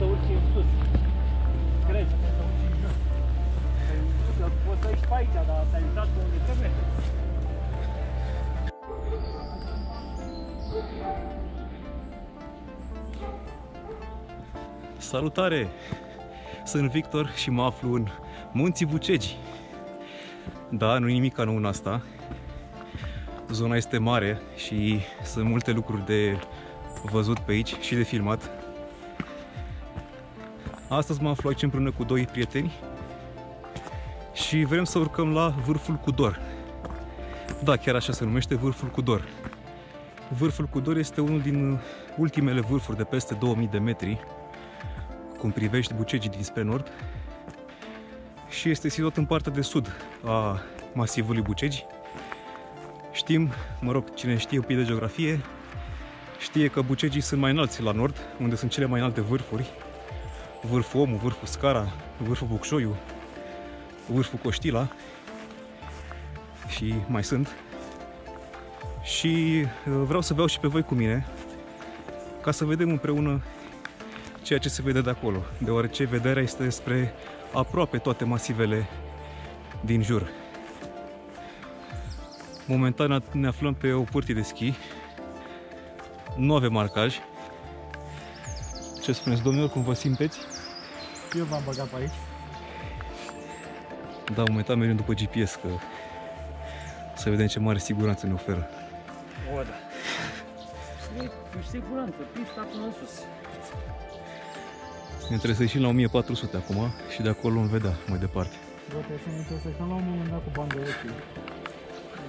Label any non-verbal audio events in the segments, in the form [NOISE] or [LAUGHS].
să urci în sus. Crezi? Că poți să ieși pe aici, dar te-ai uitat pe unde trebuie. Salutare! Sunt Victor și mă aflu în Munții Bucegi. Da, nu nimic ca nou în asta. Zona este mare și sunt multe lucruri de văzut pe aici și de filmat. Astăzi mă aflu aici împreună cu doi prieteni și vrem să urcăm la vârful Cudor. Da, chiar așa se numește vârful Cudor. Vârful Cudor este unul din ultimele vârfuri de peste 2000 de metri cum privești Bucegii dinspre nord și este situat în partea de sud a masivului Bucegi. Știm, mă rog, cine știe un pic de geografie, știe că Bucegii sunt mai înalți la nord, unde sunt cele mai înalte vârfuri. Vârful Omu, vârful Scara, vârful Bucșoiu, vârful Coștila și mai sunt. Și uh, vreau să beau și pe voi cu mine ca să vedem împreună ceea ce se vede de acolo, deoarece vederea este spre aproape toate masivele din jur. Momentan ne aflăm pe o pârtie de schi. Nu avem marcaj. Ce spuneți, domnilor, cum vă simteți? Eu v-am băgat pe aici. Da, momentan mergem după GPS, că să vedem ce mare siguranță ne oferă. O, da. E cu siguranță, pista până în sus. Ne trebuie să ieșim la 1400 acum și de acolo vom vedea mai departe. Bă, trebuie să ne intersectăm la un moment dat cu bandă roșie.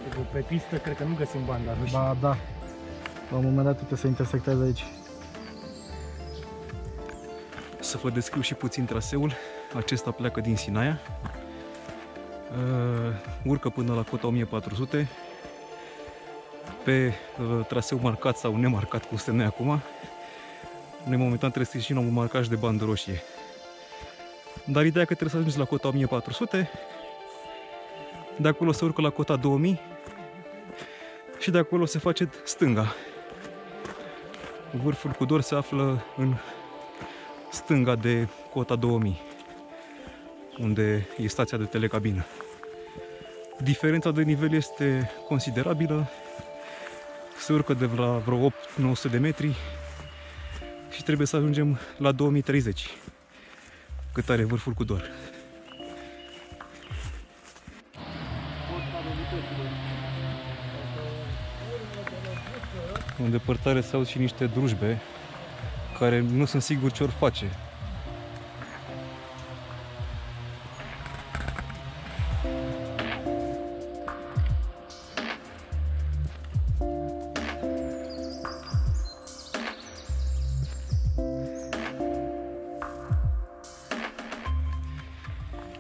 După pe pistă, cred că nu găsim banda roșie. Ba da. La un moment dat trebuie să intersectezi aici. Să vă descriu și puțin traseul. Acesta pleacă din Sinaia. Uh, urcă până la cota 1400 pe uh, traseu marcat sau nemarcat, cum suntem noi acum. Noi momentan trebuie să ieșim la un marcaj de bandă roșie. Dar ideea că trebuie să ajungi la cota 1400, de acolo se urcă la cota 2000 și de acolo se face stânga. Vârful cu dor se află în stânga de cota 2000, unde e stația de telecabină. Diferența de nivel este considerabilă, se urcă de la vreo 8-900 de metri și trebuie să ajungem la 2030, cât are vârful cu dor. În depărtare se aud și niște drujbe care nu sunt sigur ce or face.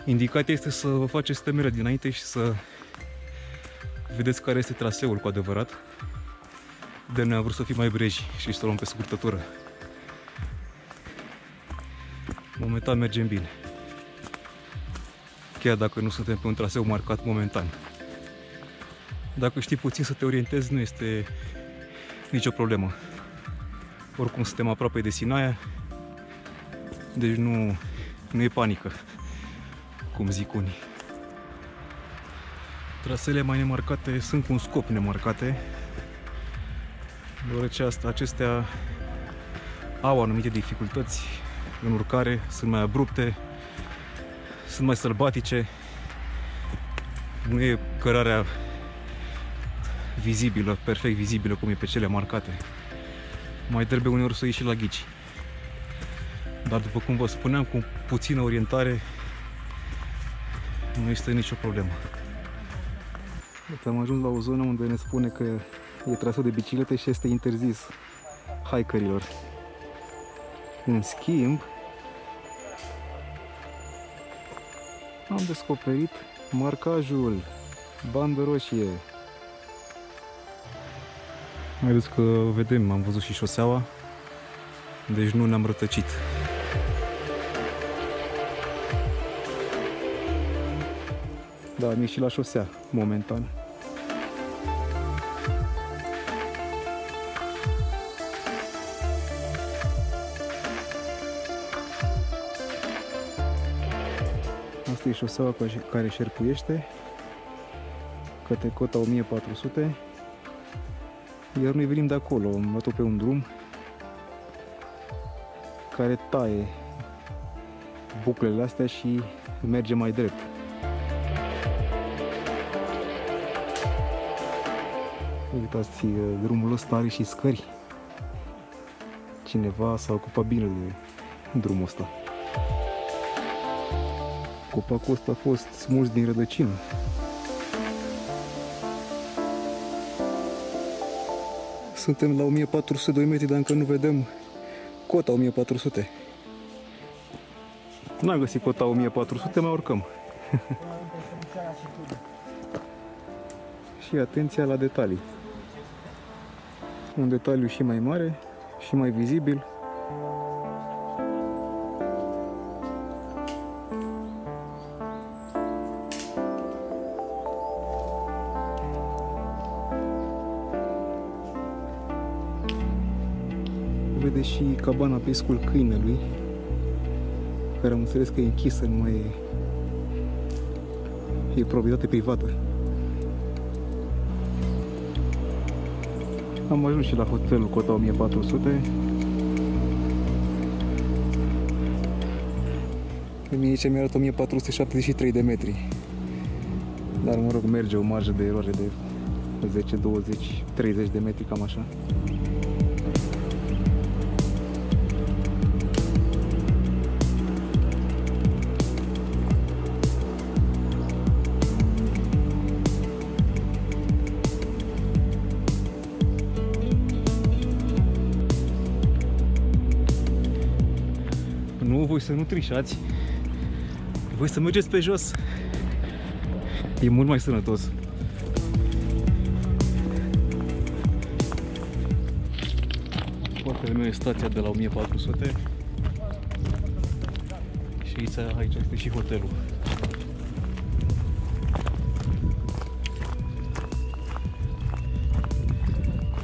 Indicat este să vă faceți temere dinainte și să vedeți care este traseul cu adevărat. De noi am vrut să fim mai breji și să luăm pe scurtătură. Momentan mergem bine. Chiar dacă nu suntem pe un traseu marcat momentan. Dacă știi puțin să te orientezi, nu este nicio problemă. Oricum suntem aproape de Sinaia, deci nu, nu e panică cum zic unii. Trasele mai nemarcate sunt cu un scop nemarcate, deoarece asta, acestea au anumite dificultăți în urcare, sunt mai abrupte, sunt mai sălbatice, nu e cărarea vizibilă, perfect vizibilă cum e pe cele marcate. Mai trebuie uneori să ieși la ghici. Dar după cum vă spuneam, cu puțină orientare nu este nicio problemă. Uite, am ajuns la o zonă unde ne spune că e traseu de biciclete și este interzis hikerilor. În schimb, am descoperit marcajul, bandă roșie. Haideți că vedem, am văzut și șoseaua, deci nu ne-am rătăcit. Da, am ieșit la șosea, momentan. Asta e șoseaua care șerpuiește către cota 1400 iar noi venim de acolo, am luat-o pe un drum care taie buclele astea și merge mai drept. Uitați, drumul ăsta are și scări. Cineva s-a ocupat bine de drumul ăsta. Copacul ăsta a fost smuls din rădăcină. Suntem la 1402 metri, dar încă nu vedem cota 1400. N-am găsit cota 1400, mai urcăm. [LAUGHS] și atenția la detalii. Un detaliu și mai mare și mai vizibil. Vede și cabana pescul câinelui, care am înțeles că e închisă, nu mai e, e proprietate privată. Am ajuns și la hotelul Cota 1400. Mie aici mi arată 1473 de metri. Dar mă rog, merge o marjă de eroare de 10, 20, 30 de metri, cam așa. Să nu trișați. Voi să mergeți pe jos. E mult mai sănătos. Spatele meu e stația de la 1400 și aici, aici este și hotelul.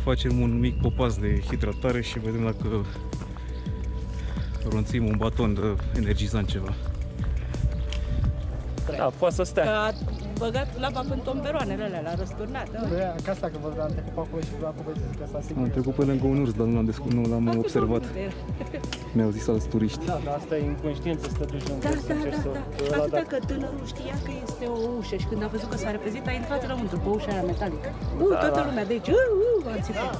Facem un mic popas de hidratare și vedem dacă ronțim un baton de energizant ceva. Da, poate să stea. Că a băgat lava în tomberoanele alea, l-a răsturnat. da. Bă, ca asta că vorbeam, am trecut pe acolo și vreau că vă zic că asta sigur. Am trecut pe lângă un urs, dar nu l-am, descu- nu l-am A pus observat. omul de- Mi-au zis alți turiști. Da, dar asta e inconștiență să te duci în Da, să da, încerci da, să... da. ăla Atâta dacă- că tânărul știa că este o ușă și când a văzut că s-a repezit, a intrat înăuntru pe ușa aia metalică. Uh, Da, toată da. lumea de aici, uh, uh, a țipat.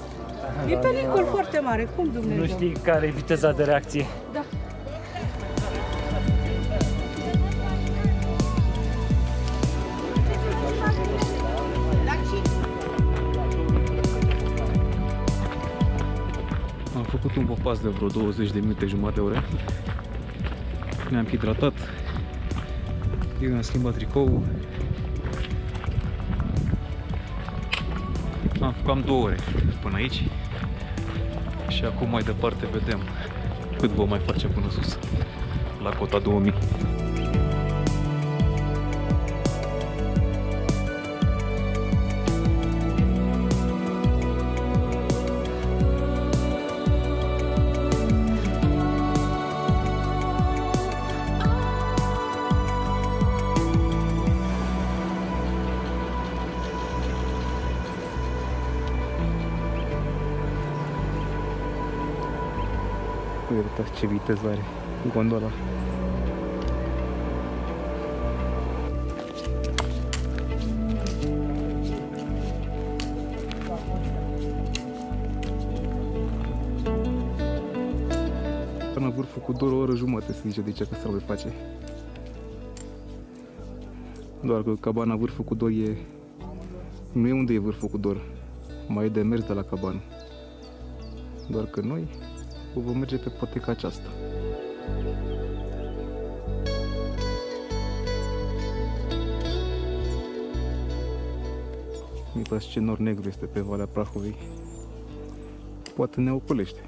E pericol foarte mare, cum Dumnezeu? Nu știi care e viteza de reacție. Da. Am făcut un popas de vreo 20 de minute, jumătate de oră. Ne-am hidratat. Eu mi-am schimbat tricoul. Cam două ore până aici. Și acum mai departe vedem cât vom mai face până sus. La cota 2000. Ce viteză are gondola. Până la vârful cu doar o oră jumătate se zice de ce că se mai face. Doar că cabana vârful cu dor e... Nu e unde e vârful cu dor. Mai e de mers de la cabană. Doar că noi vom merge pe poteca aceasta. Uitați ce nor negru este pe Valea Prahovei. Poate ne ocolește.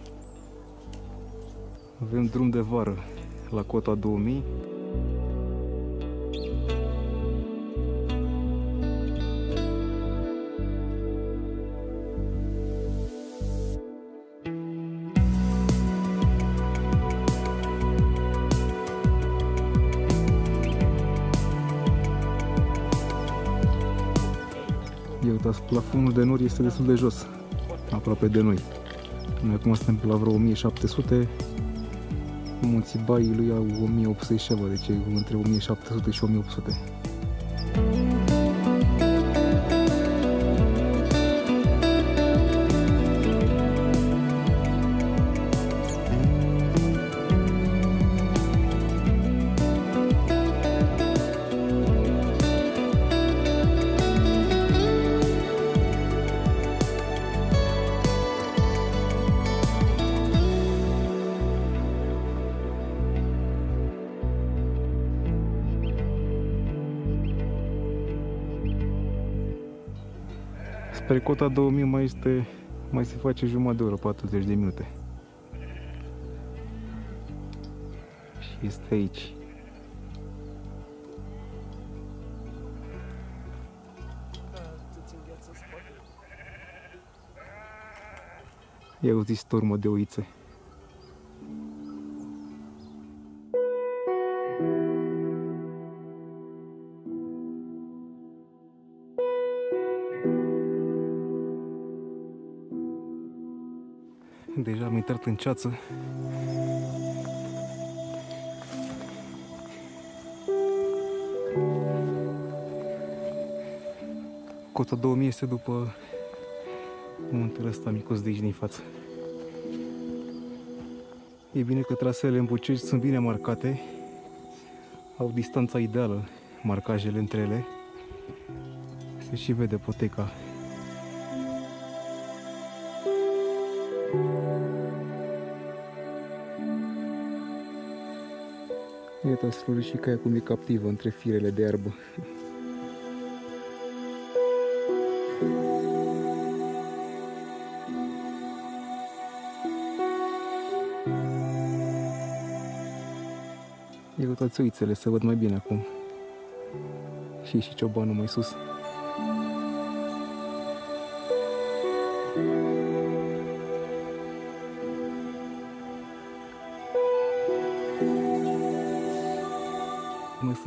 Avem drum de vară la cota 2000. Plafonul de nori este destul de jos, aproape de noi. Noi acum suntem pe la vreo 1700, munții Baii lui au 1800 și ceva, deci e între 1700 și 1800. Cota 2000 mai este mai se face jumătate de oră, 40 de minute. Și este aici. Ia uzi turmă de oițe. Ceață. Cota 2000 este după muntele ăsta micus de aici din față. E bine că traseele în Bucești sunt bine marcate, au distanța ideală, marcajele între ele. Se și vede poteca Iată slurișica cum e captivă între firele de iarbă. Eu toți uițele să văd mai bine acum. Și și ciobanul mai sus.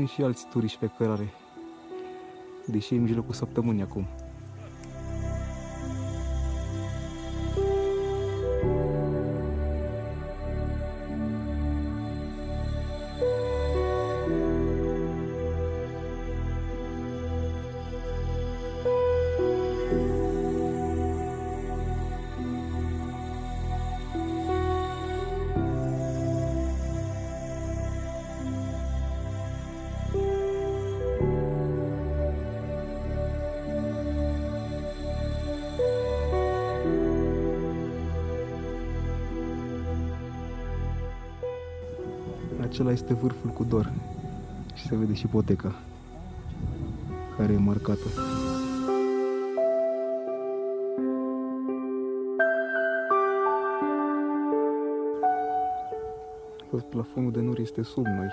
Sunt și alți turiști pe cărare, deși e mijlocul săptămânii acum. Acela este vârful cu dor și se vede și poteca care e marcată. Plafonul de nori este sub noi.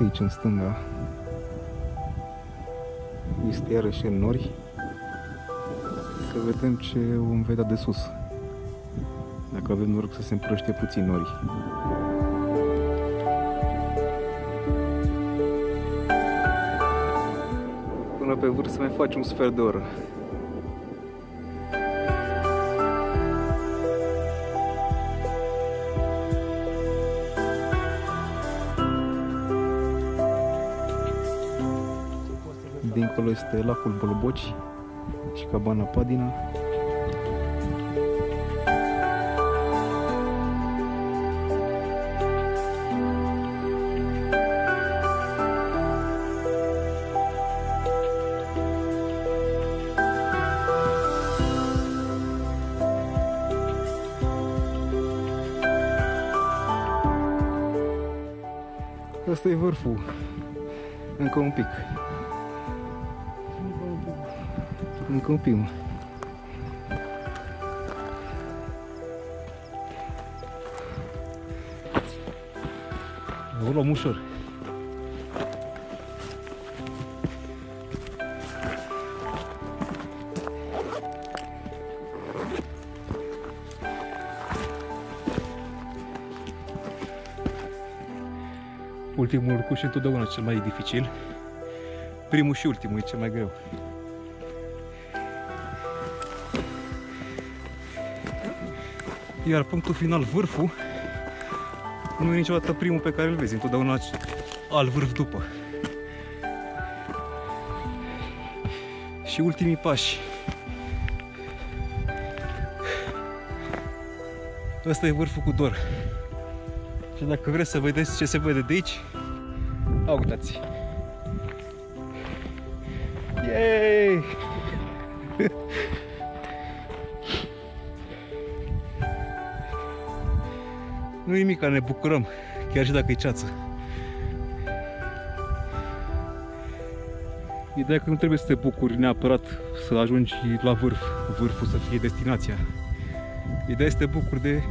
Vârful cu dor este aici, în stânga. Este iarăși în nori. Să vedem ce vom vedea de sus. Dacă avem noroc să se împrăște puțin nori. Până pe vârf să mai faci un sfert de oră. este lacul Bolboci și cabana Padina. Asta e vârful. Încă un pic. Încă un pic, mă. O luăm ușor. Ultimul urcuș e întotdeauna cel mai dificil. Primul și ultimul e cel mai greu. Iar punctul final, vârful, nu e niciodată primul pe care îl vezi, întotdeauna alt vârf după. Și ultimii pași. Ăsta e vârful cu dor. Și dacă vreți să vedeți ce se vede de aici, a, uitați. Yay! [LAUGHS] nu nimic, ne bucurăm, chiar și dacă e ceață. Ideea că nu trebuie să te bucuri neapărat să ajungi la vârf, vârful să fie destinația. Ideea este să te bucuri de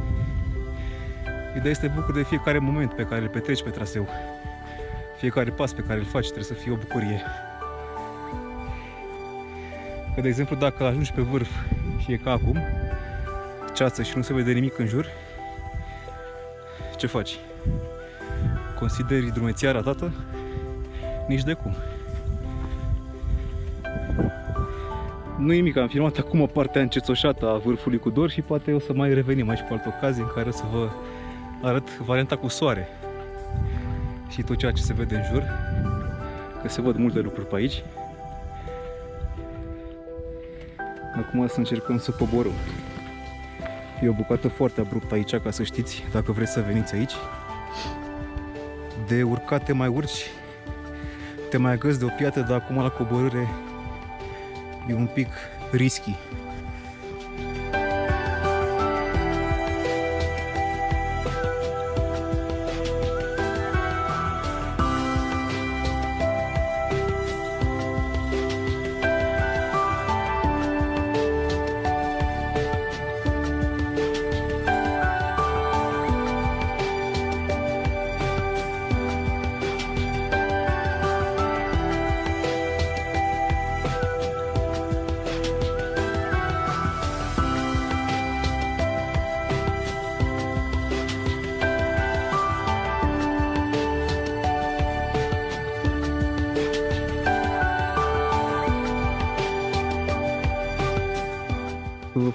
Ideea este bucur de fiecare moment pe care îl petreci pe traseu. Fiecare pas pe care îl faci trebuie să fie o bucurie. Că, de exemplu, dacă ajungi pe vârf și e ca acum, ceață și nu se vede nimic în jur, ce faci? Consideri drumeția ratată? Nici de cum. Nu nimic, am filmat acum partea încețoșată a vârfului cu dor și poate o să mai revenim aici cu altă ocazie în care o să vă arăt varianta cu soare și tot ceea ce se vede în jur, că se văd multe lucruri pe aici. Acum să încercăm să coborâm. E o bucată foarte abruptă aici, ca să știți, dacă vreți să veniți aici. De urcat te mai urci, te mai agăți de o piatră, dar acum la coborâre e un pic risky.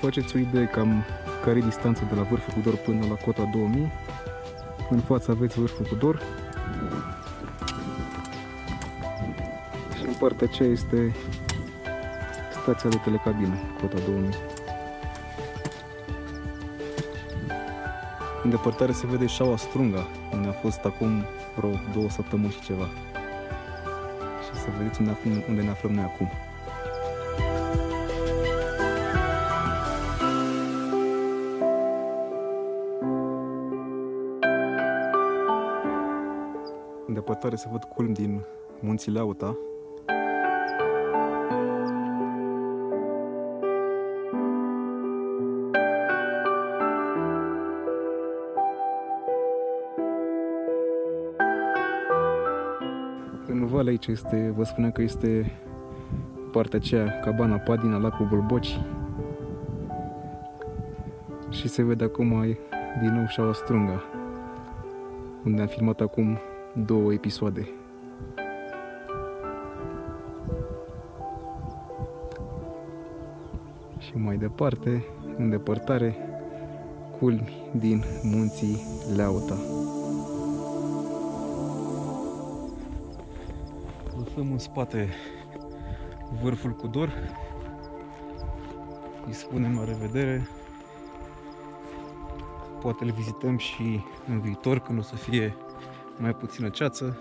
Faceți o idee cam care e distanța de la vârful cu dor până la cota 2000. În față aveți vârful cu dor. Și în partea aceea este stația de telecabină, cota 2000. În depărtare se vede șaua Strunga, unde a fost acum vreo două săptămâni și ceva. Și să vedeți unde, aflăm, unde ne aflăm noi acum. În depărtare se văd culmi din munții Leauta. În vale aici este, vă spuneam că este partea aceea, cabana Padina, lacul Bolboci. Și se vede acum din nou șaua Strunga, unde am filmat acum două episoade. Și mai departe, în depărtare, culmi din munții Leauta. Lăsăm în spate vârful cu dor. Îi spunem la revedere. Poate îl vizităm și în viitor când o să fie mai puțină ceață.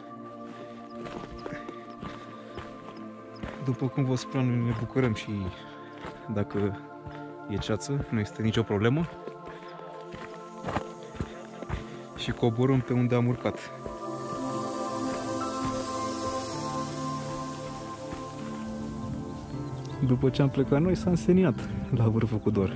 După cum vă spuneam, noi ne bucurăm și dacă e ceață, nu este nicio problemă. Și coborâm pe unde am urcat. După ce am plecat noi, s-a înseninat la vârful cu dor.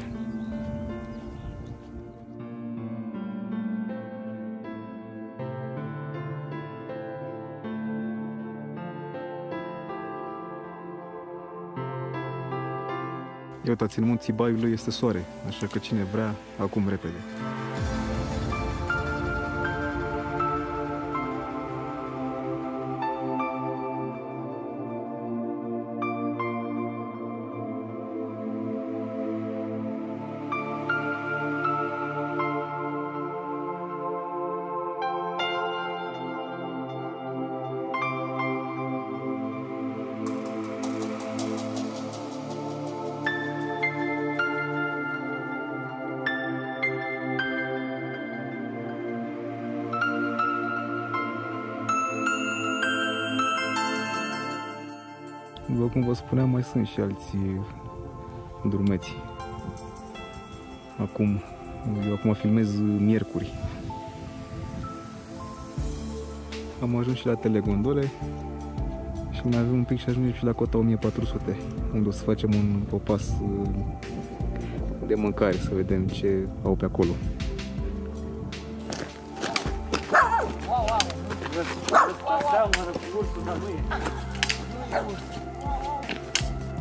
Ia uitați, în munții Baiului este soare, așa că cine vrea, acum repede. Mai sunt și alții drumeți. Acum, eu acum filmez miercuri. Am ajuns și la telegondole și mai avem un pic și ajungem și la cota 1400, unde o să facem un popas uh, de mâncare, să vedem ce au pe acolo.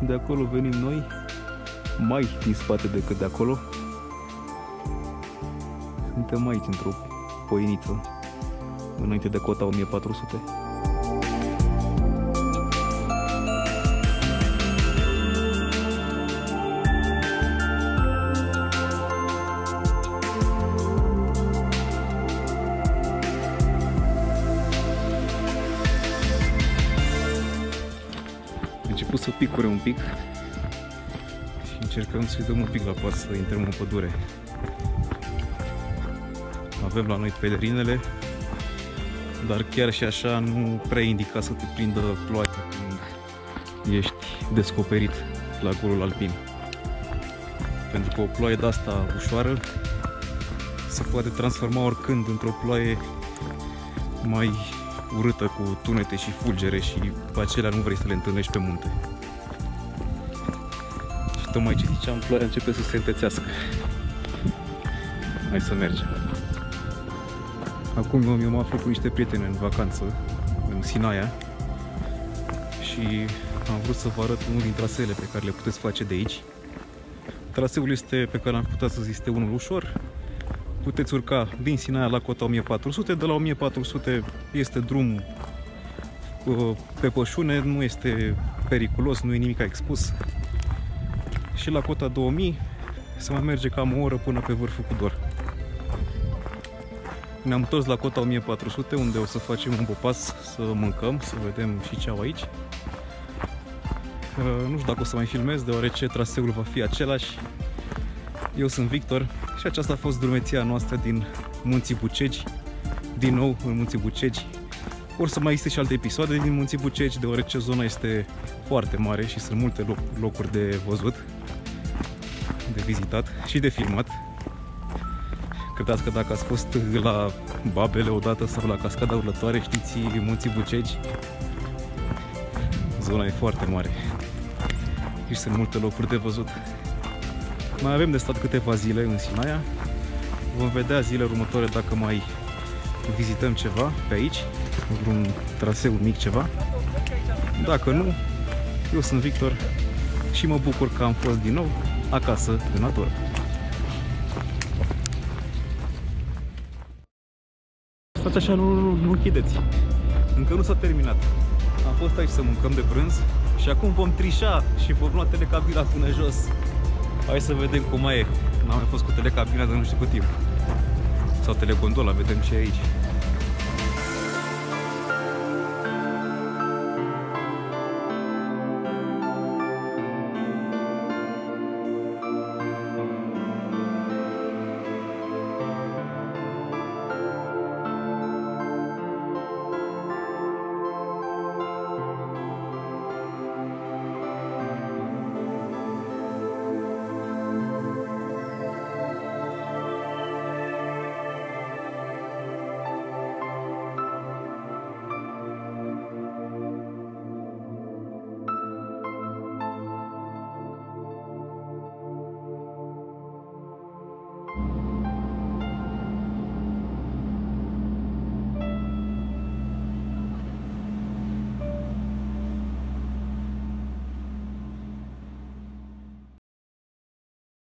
De acolo venim noi, mai din spate decât de acolo. Suntem aici, într-o poieniță, înainte de cota 1400. Început să picure un pic și încercăm să-i dăm un pic la pas să intrăm în pădure. Avem la noi pelerinele, dar chiar și așa nu prea indica să te prindă ploaie când ești descoperit la golul alpin. Pentru că o ploaie de asta ușoară se poate transforma oricând într-o ploaie mai urâtă cu tunete și fulgere și pe acelea nu vrei să le întâlnești pe munte. Și tocmai ce ziceam, ploaia începe să se întețească. Hai să mergem. Acum eu mă aflu cu niște prieteni în vacanță, în Sinaia, și am vrut să vă arăt unul din traseele pe care le puteți face de aici. Traseul este, pe care l-am făcut astăzi este unul ușor. Puteți urca din Sinaia la cota 1400, de la 1400 este drum uh, pe pășune, nu este periculos, nu e nimic expus. Și la cota 2000 se mai merge cam o oră până pe vârful cu dor. Ne-am întors la cota 1400 unde o să facem un popas să mâncăm, să vedem și ce au aici. Uh, Nu știu dacă o să mai filmez, deoarece traseul va fi același. Eu sunt Victor și aceasta a fost drumeția noastră din Munții Bucegi. Din nou în Munții Bucegi. Or să mai existe și alte episoade din Munții Bucegi, deoarece zona este foarte mare și sunt multe loc locuri de văzut, de vizitat și de filmat. Credeți că dacă ați fost la Babele odată sau la Cascada Urlătoare, știți Munții Bucegi? Zona e foarte mare și sunt multe locuri de văzut. Mai avem de stat câteva zile în Sinaia. Vom vedea zile următoare dacă mai vizităm ceva pe aici, vreun traseu mic ceva. Dacă nu, eu sunt Victor și mă bucur că am fost din nou acasă în natură. Stați așa, nu, nu, nu închideți. Încă nu s-a terminat. Am fost aici să mâncăm de prânz și acum vom trișa și vom lua telecabina până jos. Hai să vedem cum mai e. N-am mai fost cu telecabina de nu știu cât timp. Sau telegondola, vedem ce e aici.